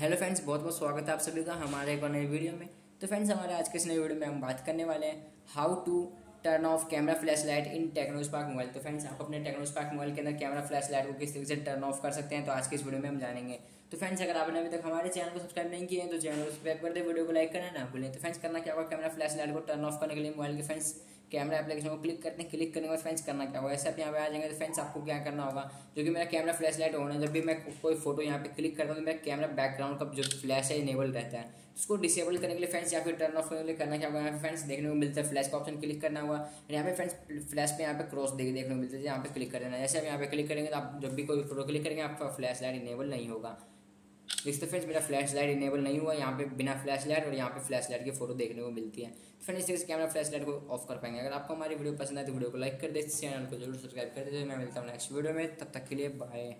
Hello friends बहुत बहुत स्वागत है आप सभी का हमारे एक नई वीडियो में। तो फ्रेंड्स हमारे आज के इस नई वीडियो में हम बात करने वाले हैं how to turn off camera flash light in Tecno Spark mobile तो फ्रेंड्स आप अपने टेक्नोस्पार्क मोबाइल के अंदर कैमरा फ्लैश लाइट को किस तरीके से टर्न ऑफ़ कर सकते हैं तो आज के इस वीडियो में हम जानेंगे। तो फ्रेंड्स अगर आपने अभी तक हमारे चैनल को सब्सक्राइब नहीं किए हैं तो चैनल को सब्सक्राइब कर दे वीडियो को लाइक करना ना भूलें। तो फ्रेंड्स करना क्या होगा कैमरा फ्लैश लाइट को टर्न ऑफ़ करने के लिए मोबाइल के फ्रेंड्स कैमरा एप्लीकेशन को क्लिक करते हैं क्लिक करने के बाद फ्रेंड्स करना क्या होगा? ऐसे आप यहाँ पे आ जाएँगे तो फ्रेंड्स आपको क्या करना होगा? जो कि मेरा कैमरा फ्लैश लाइट होना जब भी मैं कोई फ़ोटो यहाँ पे क्लिक करता हूँ तो मेरा कैमरा बैकग्राउंड का जो फ्लैश है इनेबल रहता है। उसको डिसेबल करने के लिए फ्रेंड्स यहाँ फिर टर्न ऑफ़ करने के लिए करना क्या होगा? यहाँ पे फ्रेंड्स देखने को मिलता है फ्लैश का ऑप्शन क्लिक करना होगा। यहाँ पे फ्रेंड्स फ्लैश पे यहाँ पे क्रॉस देखने को मिलता है, यहाँ पे क्लिक कर देना। जैसे आप यहाँ पे क्लिक करेंगे तो आप जब भी कोई फ़ोटो क्लिक करेंगे, आपका फ्लैश लाइट इनेबल नहीं होगा। देखते फ्रेंड्स मेरा फ्लैश लाइट इनेबल नहीं हुआ, यहाँ पे बिना फ्लैश लाइट और यहाँ पे फ्लैश लाइट की फ़ोटो देखने को मिलती है। तो फ्रेंड्स इस कैमरा फ्लैश लाइट को ऑफ़ कर पाएँगे। अगर आपको हमारी वीडियो पसंद आए तो वीडियो को लाइक कर दे चैनल को ज़रूर सब्सक्राइब कर दे। मैं मिलता हूँ नेक्स्ट वीडियो में, तब तक के लिए बाय